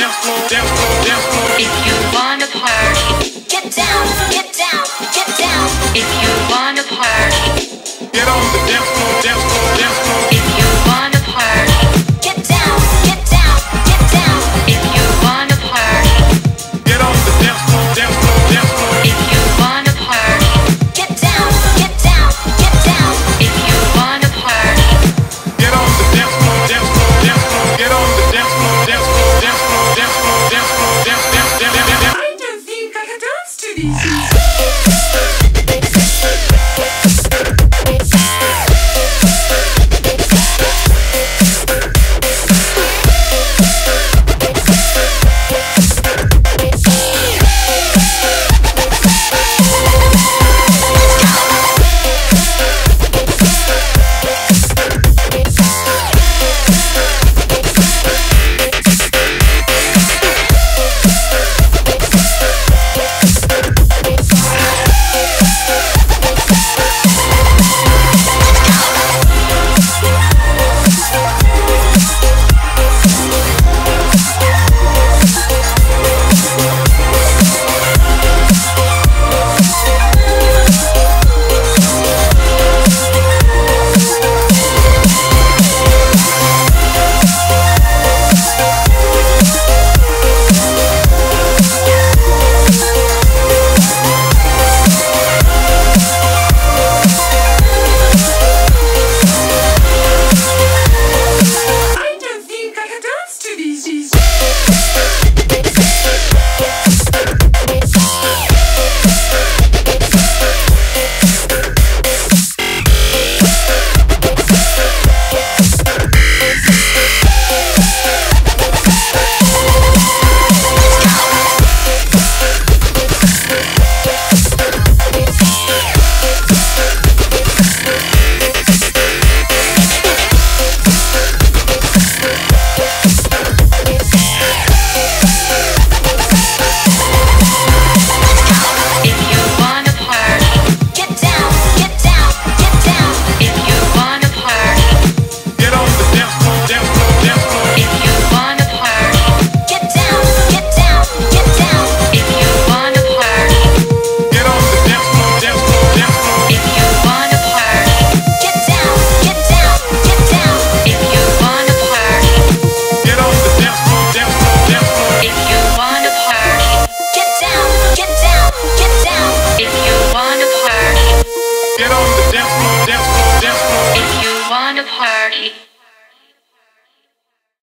If you want party, get down, get down, get down. If you want a party, get on the dance floor. easy. the party.